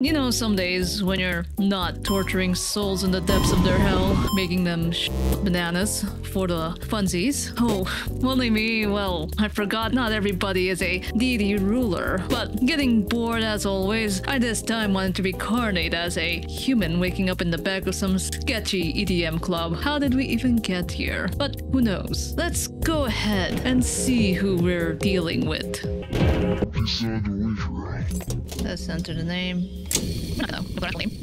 You know, some days when you're not torturing souls in the depths of their hell, making them sh- bananas for the funsies. Oh, only me. Well, I forgot not everybody is a deity ruler. But getting bored as always, I this time wanted to reincarnate as a human waking up in the back of some sketchy EDM club. How did we even get here? But who knows? Let's go ahead and see who we're dealing with. Let's enter the name. Name.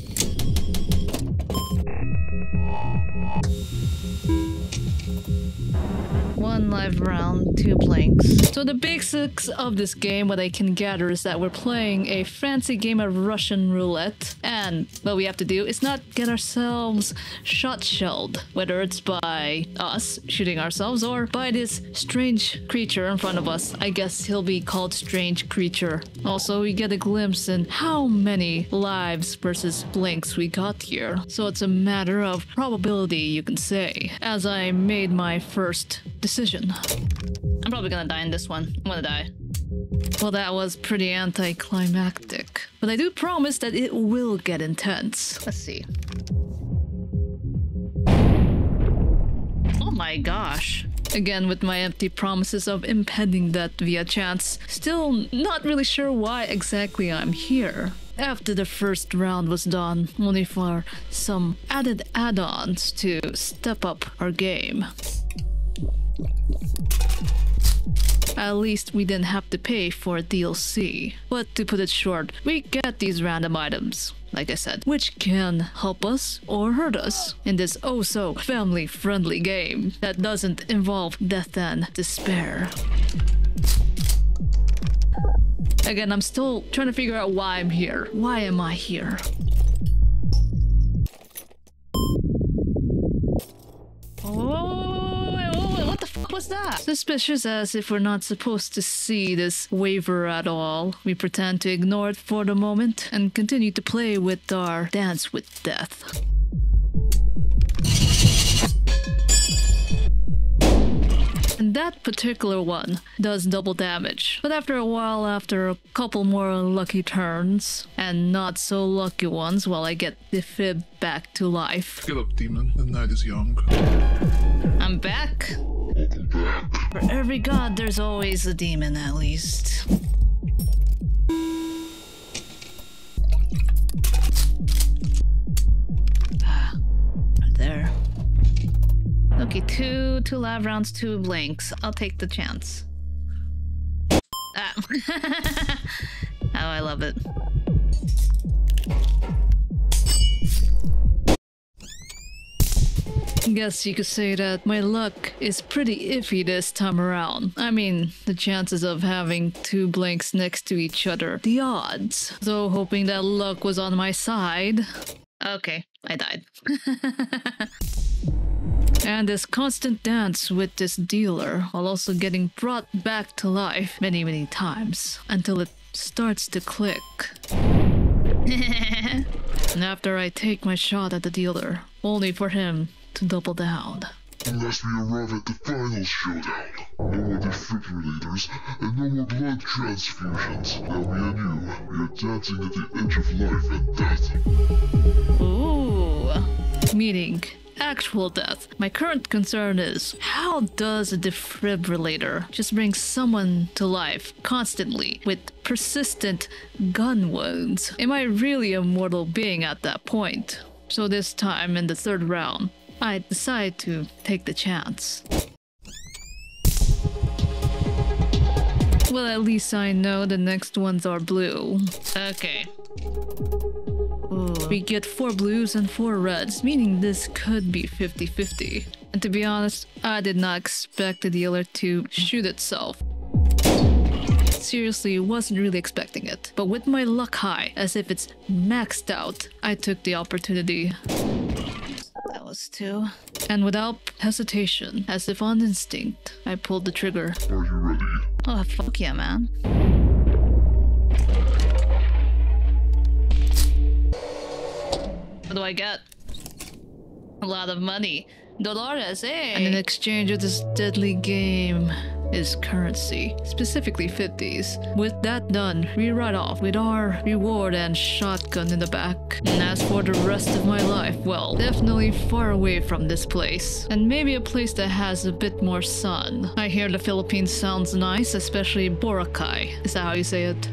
One live round, two blanks. So the basics of this game, what I can gather is that we're playing a fancy game of Russian roulette. And what we have to do is not get ourselves shot shelled, whether it's by us shooting ourselves or by this strange creature in front of us. I guess he'll be called Strange Creature. Also, we get a glimpse in how many lives versus blanks we got here. So it's a matter of probability, you can say, as I made my first decision. I'm probably gonna die in this one. I'm gonna die. Well, that was pretty anticlimactic. But I do promise that it will get intense. Let's see. Oh my gosh. Again, with my empty promises of impending death via chance, still not really sure why exactly I'm here. After the first round was done, only for some added add-ons to step up our game. At least we didn't have to pay for DLC. But to put it short, we get these random items, like I said, which can help us or hurt us in this oh so family friendly game that doesn't involve death and despair. Again, I'm still trying to figure out why I'm here. Why am I here? Oh, what the fuck was that? Suspicious as if we're not supposed to see this waiver at all. We pretend to ignore it for the moment and continue to play with our dance with death. That particular one does double damage. But after a while, after a couple more lucky turns, and not so lucky ones, while I get the fib back to life. Get up, demon. The night is young. I'm back. Back. For every god, there's always a demon, at least. Okay, two two lab rounds, two blanks. I'll take the chance. Ah. oh, I love it. Guess you could say that my luck is pretty iffy this time around. I mean, the chances of having two blanks next to each other, the odds. Though hoping that luck was on my side. Okay, I died. and this constant dance with this dealer while also getting brought back to life many, many times until it starts to click. and after I take my shot at the dealer, only for him to double down. Unless we arrive at the final showdown. No defibrillators and no more blood transfusions. Now me and you, we are dancing at the edge of life and death. Ooh. Meaning actual death. My current concern is how does a defibrillator just bring someone to life constantly with persistent gun wounds? Am I really a mortal being at that point? So this time in the third round, I decide to take the chance. Well, at least I know the next ones are blue. Okay. Ooh. We get four blues and four reds, meaning this could be 50-50. And to be honest, I did not expect the dealer to shoot itself. Seriously, wasn't really expecting it. But with my luck high, as if it's maxed out, I took the opportunity. That was two. And without hesitation, as if on instinct, I pulled the trigger. Are you ready? Oh, fuck yeah, man. What do I get? A lot of money. Dolores, eh? And in exchange of this deadly game, is currency, specifically 50s. With that done, we ride off with our reward and shotgun in the back. And as for the rest of my life, well, definitely far away from this place. And maybe a place that has a bit more sun. I hear the Philippines sounds nice, especially Boracay. Is that how you say it?